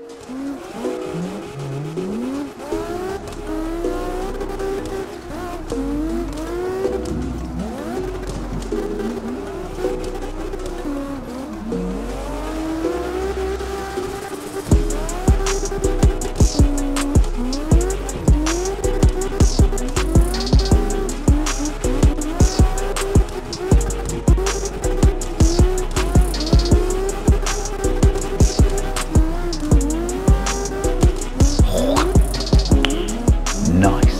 Mm-hmm. Nice.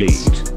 Yeet.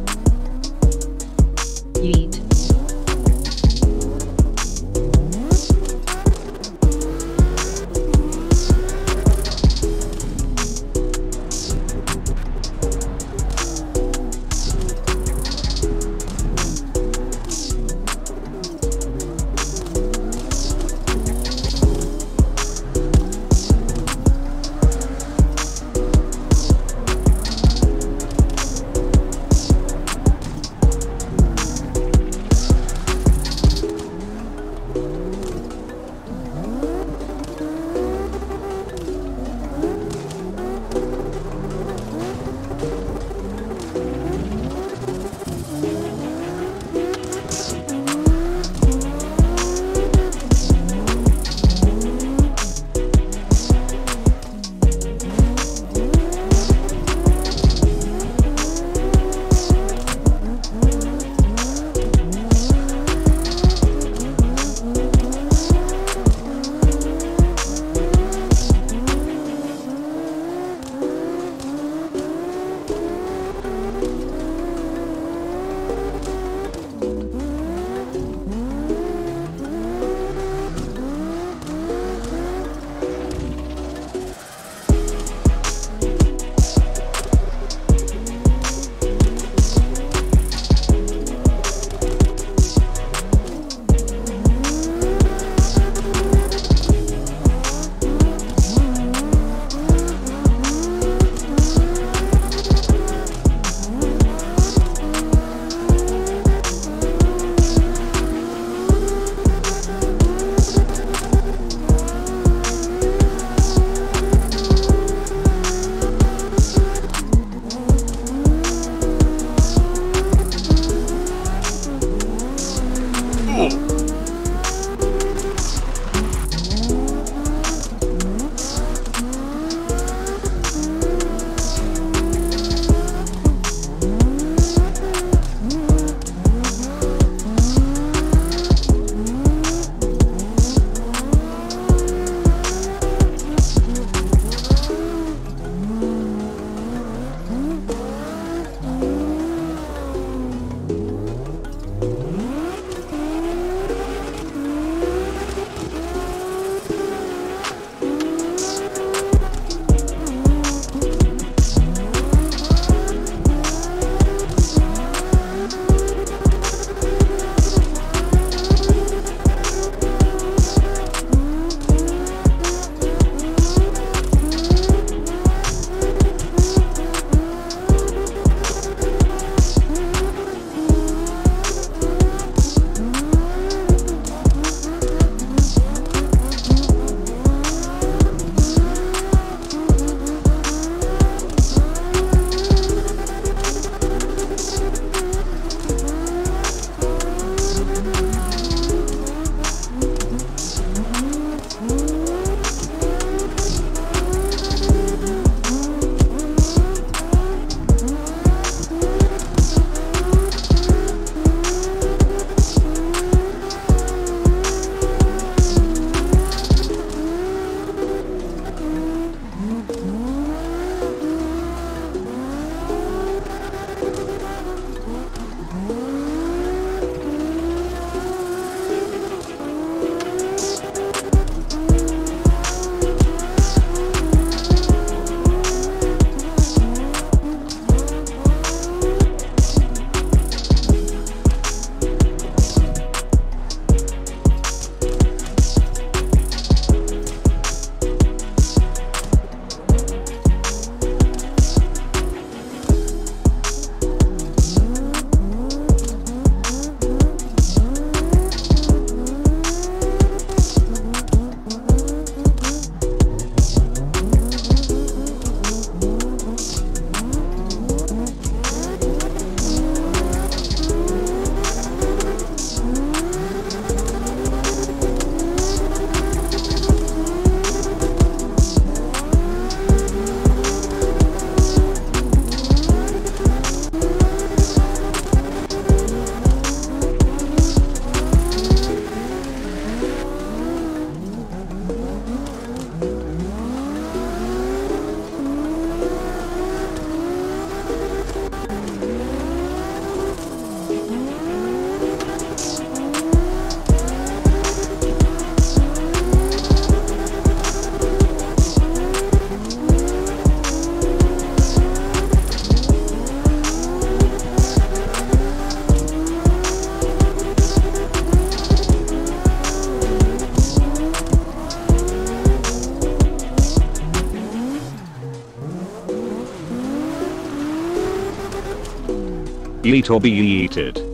Yeet or be yeeted.